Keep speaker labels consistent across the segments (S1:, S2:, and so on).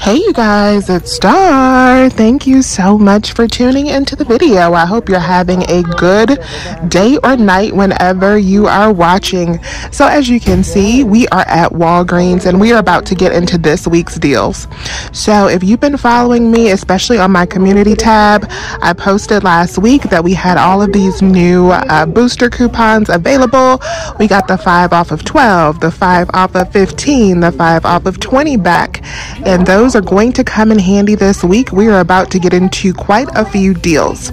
S1: Hey you guys, it's Star. Thank you so much for tuning into the video. I hope you're having a good day or night whenever you are watching. So as you can see, we are at Walgreens and we are about to get into this week's deals. So if you've been following me, especially on my community tab, I posted last week that we had all of these new uh, booster coupons available. We got the 5 off of 12, the 5 off of 15, the 5 off of 20 back, and those are going to come in handy this week. We are about to get into quite a few deals.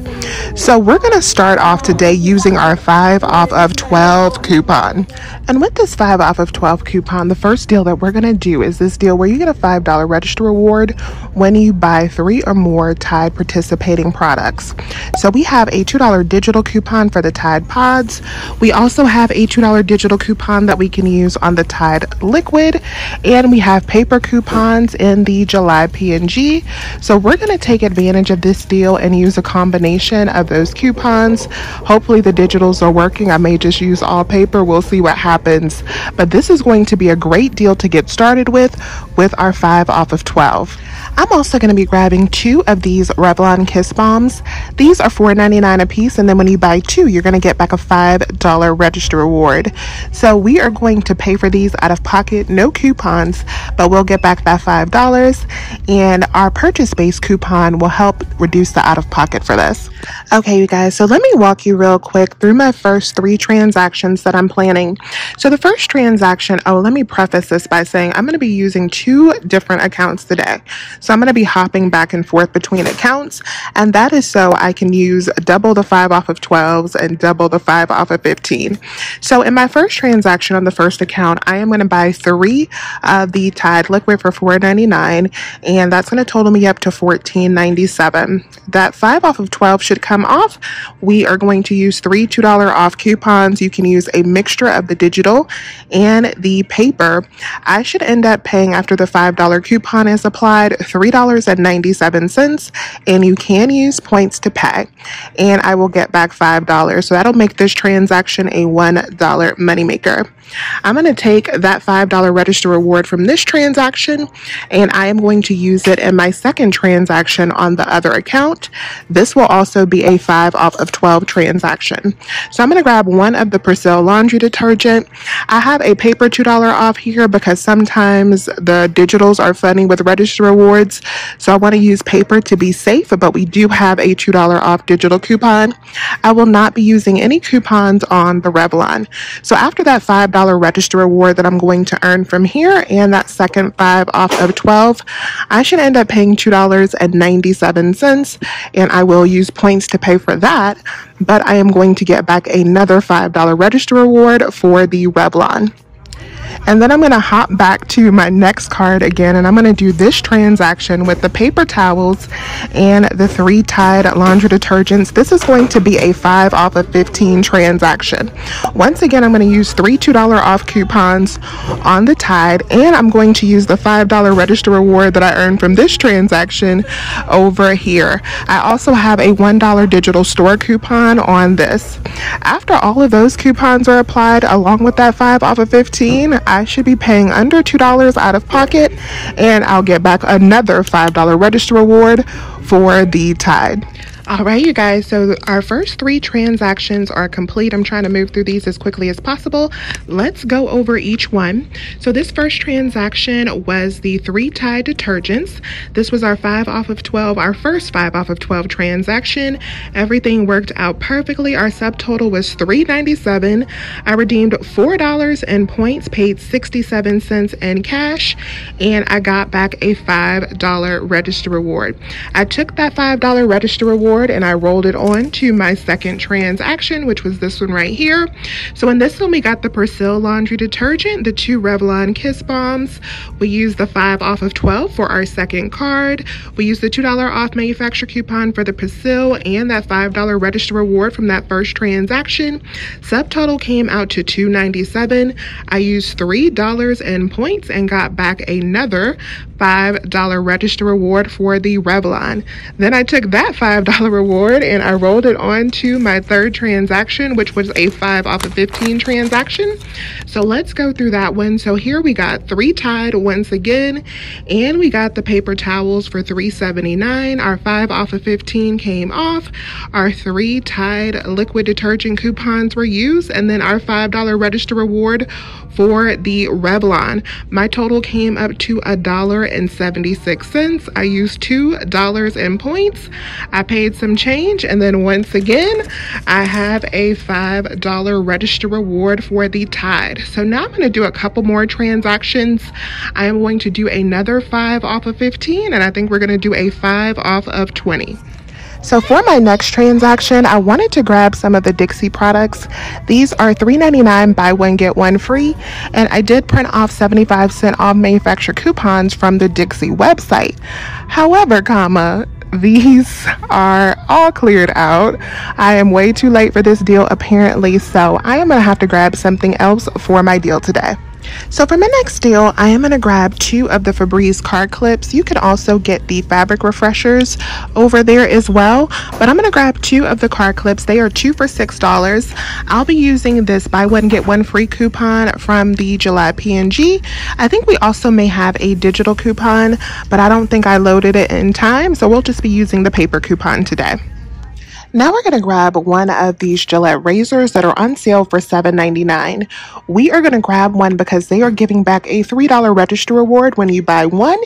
S1: So we're going to start off today using our 5 off of 12 coupon. And with this 5 off of 12 coupon, the first deal that we're going to do is this deal where you get a $5 register reward when you buy three or more Tide participating products. So we have a $2 digital coupon for the Tide Pods. We also have a $2 digital coupon that we can use on the Tide Liquid. And we have paper coupons in the July P&G. So we're going to take advantage of this deal and use a combination of those coupons. Hopefully the digitals are working. I may just use all paper. We'll see what happens. But this is going to be a great deal to get started with with our 5 off of 12. I'm also going to be grabbing two of these Revlon Kiss Balms. These are $4.99 a piece, and then when you buy two, you're going to get back a $5 register reward. So we are going to pay for these out of pocket, no coupons, but we'll get back that $5, and our purchase-based coupon will help reduce the out-of-pocket for this. Okay, you guys, so let me walk you real quick through my first three transactions that I'm planning. So the first transaction, oh, let me preface this by saying I'm going to be using two different accounts today. I'm going to be hopping back and forth between accounts, and that is so I can use double the 5 off of 12s and double the 5 off of 15. So in my first transaction on the first account, I am going to buy three of the Tide Liquid for $4.99, and that's going to total me up to $14.97. That 5 off of 12 should come off. We are going to use three $2 off coupons. You can use a mixture of the digital and the paper. I should end up paying after the $5 coupon is applied $3.97 and you can use points to pay and I will get back $5. So that'll make this transaction a $1 moneymaker. I'm going to take that $5 register reward from this transaction and I am going to use it in my second transaction on the other account. This will also be a 5 off of 12 transaction. So I'm going to grab one of the Persil laundry detergent. I have a paper $2 off here because sometimes the digitals are funny with register rewards so I want to use paper to be safe, but we do have a $2 off digital coupon. I will not be using any coupons on the Revlon. So after that $5 register reward that I'm going to earn from here and that second 5 off of 12, I should end up paying $2.97 and I will use points to pay for that, but I am going to get back another $5 register reward for the Revlon. And then I'm to hop back to my next card again and I'm to do this transaction with the paper towels and the three Tide laundry detergents. This is going to be a 5 off of 15 transaction. Once again, I'm to use three $2 off coupons on the Tide and I'm going to use the $5 register reward that I earned from this transaction over here. I also have a $1 digital store coupon on this. After all of those coupons are applied along with that 5 off of 15, I I should be paying under $2 out of pocket and I'll get back another $5 register reward for the Tide. All right, you guys. So our first three transactions are complete. I'm trying to move through these as quickly as possible. Let's go over each one. So this first transaction was the three Tide detergents. This was our five off of 12, our first five off of 12 transaction. Everything worked out perfectly. Our subtotal was $3.97. I redeemed $4 in points, paid 67 cents in cash, and I got back a $5 register reward. I took that $5 register reward and I rolled it on to my second transaction, which was this one right here. So in this one, we got the Persil laundry detergent, the two Revlon Kiss Balms. We used the 5 off of 12 for our second card. We used the $2 off manufacturer coupon for the Persil and that $5 register reward from that first transaction. Subtotal came out to $2.97. I used $3 in points and got back another $5 register reward for the Revlon. Then I took that $5 $3 reward and I rolled it on to my third transaction, which was a 5 off of 15 transaction. So let's go through that one. So here we got three Tide once again, and we got the paper towels for $3.79. Our 5 off of 15 came off. Our three Tide liquid detergent coupons were used, and then our $5 register reward for the Revlon. My total came up to a dollar and 76 cents. I used two dollars in points. I paid some change, and then once again, I have a five dollar register reward for the Tide. So now I'm going to do a couple more transactions. I am going to do another five off of 15, and I think we're going to do a five off of 20. So for my next transaction, I wanted to grab some of the Dixie products. These are $3.99 buy one get one free, and I did print off 75 cent off manufacturer coupons from the Dixie website. However, comma, these are all cleared out. I am way too late for this deal apparently, so I am going to have to grab something else for my deal today. So for my next deal, I am going to grab two of the Febreze car clips. You can also get the fabric refreshers over there as well. But I'm going to grab two of the car clips. They are two for $6. I'll be using this buy one get one free coupon from the July P&G. I think we also may have a digital coupon, but I don't think I loaded it in time. So we'll just be using the paper coupon today. Now we're going to grab one of these Gillette razors that are on sale for $7.99. We are going to grab one because they are giving back a $3 register reward when you buy one,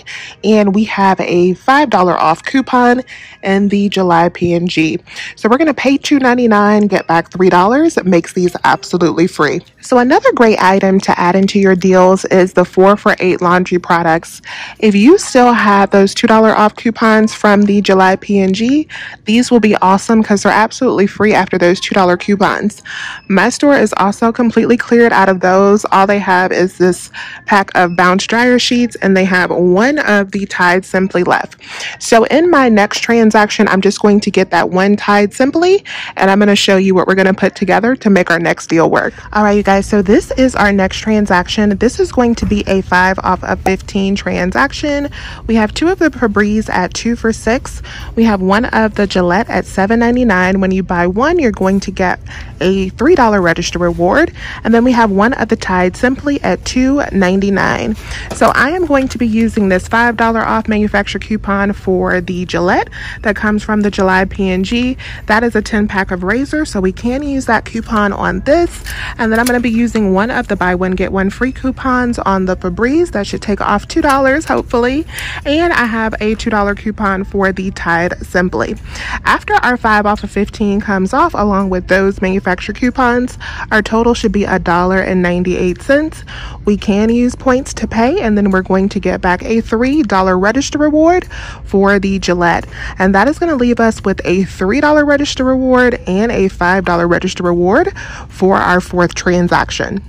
S1: and we have a $5 off coupon in the July P&G. So we're going to pay $2.99, get back $3. It makes these absolutely free. So another great item to add into your deals is the 4 for 8 laundry products. If you still have those $2 off coupons from the July P&G, these will be awesome because they're absolutely free after those $2 coupons. My store is also completely cleared out of those. All they have is this pack of bounce dryer sheets and they have one of the Tide Simply left. So in my next transaction, I'm just going to get that one Tide Simply and I'm going to show you what we're going to put together to make our next deal work. All right, you guys, so this is our next transaction. This is going to be a 5 off of 15 transaction. We have two of the Febreze at 2 for 6. We have one of the Gillette at 7.99 when you buy one, you're going to get a $3 register reward. And then we have one of the Tide Simply at $2.99. So I am going to be using this $5 off manufacturer coupon for the Gillette that comes from the July P&G. That is a 10 pack of razor, so we can use that coupon on this. And then I'm going to be using one of the buy one get one free coupons on the Febreze. That should take off $2 hopefully. And I have a $2 coupon for the Tide Simply. After our 5 off of 15 comes off along with those manufacturer coupons, our total should be a dollar and 98 cents. We can use points to pay and then we're going to get back a $3 register reward for the Gillette. And that is going to leave us with a $3 register reward and a $5 register reward for our fourth transaction.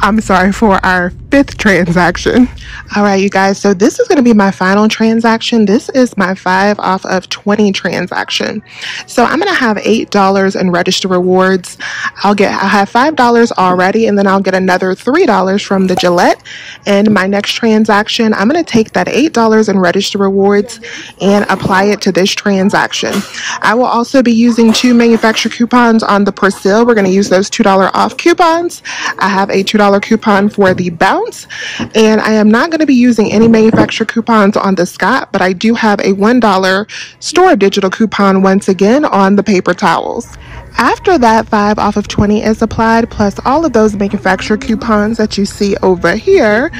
S1: I'm sorry, for our fifth transaction. All right, you guys, so this is going to be my final transaction. This is my five off of 20 transaction. So I'm going to have $8 in register rewards. I'll get, I have $5 already, and then I'll get another $3 from the Gillette. And my next transaction, I'm going to take that $8 in register rewards and apply it to this transaction. I will also be using two manufacturer coupons on the Persil. We're going to use those $2 off coupons. I have a $2 coupon for the Bounce and I am not going to be using any manufacturer coupons on the Scott, but I do have a $1 store digital coupon once again on the paper towels. After that 5 off of 20 is applied, plus all of those manufacturer coupons that you see over here,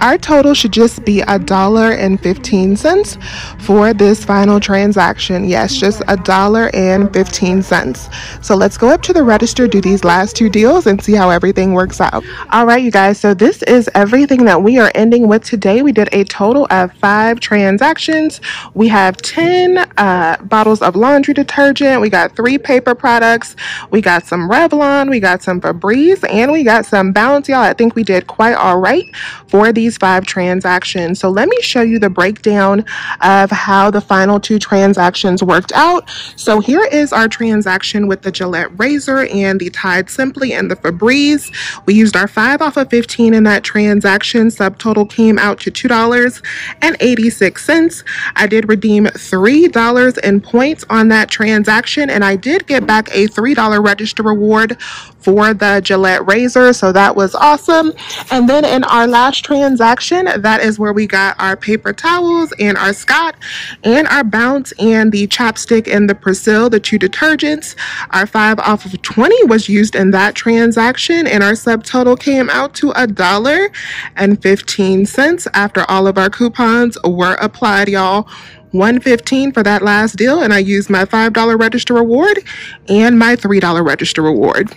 S1: our total should just be a dollar and 15 cents for this final transaction. Yes, just a dollar and 15 cents. So let's go up to the register, do these last two deals, and see how everything works out. All right, you guys, so this is everything that we are ending with today. We did a total of five transactions. We have 10 uh, bottles of laundry detergent. We got three paper products products. We got some Revlon, we got some Febreze, and we got some Bounce, y'all. I think we did quite all right for these five transactions. So let me show you the breakdown of how the final two transactions worked out. So here is our transaction with the Gillette razor and the Tide Simply and the Febreze. We used our 5 off of 15 in that transaction. Subtotal came out to $2.86. I did redeem $3 in points on that transaction and I did get back a $3 register reward for the Gillette razor. So that was awesome. And then in our last transaction, that is where we got our paper towels and our Scott and our Bounce and the chapstick and the Persil, the two detergents. Our 5 off of 20 was used in that transaction and our subtotal came out to a dollar and 15 cents after all of our coupons were applied, y'all. 115 for that last deal and I used my $5 register reward and my $3 register reward.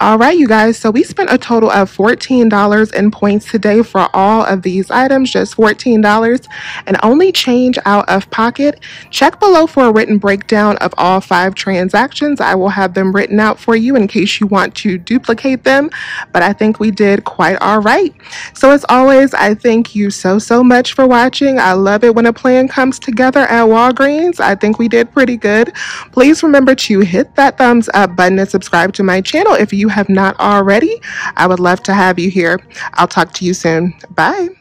S1: All right, you guys, so we spent a total of $14 in points today for all of these items, just $14 and only change out of pocket. Check below for a written breakdown of all five transactions. I will have them written out for you in case you want to duplicate them, but I think we did quite all right. So as always, I thank you so, so much for watching. I love it when a plan comes together at Walgreens. I think we did pretty good. Please remember to hit that thumbs up button and subscribe to my channel if you have not already, I would love to have you here. I'll talk to you soon. Bye.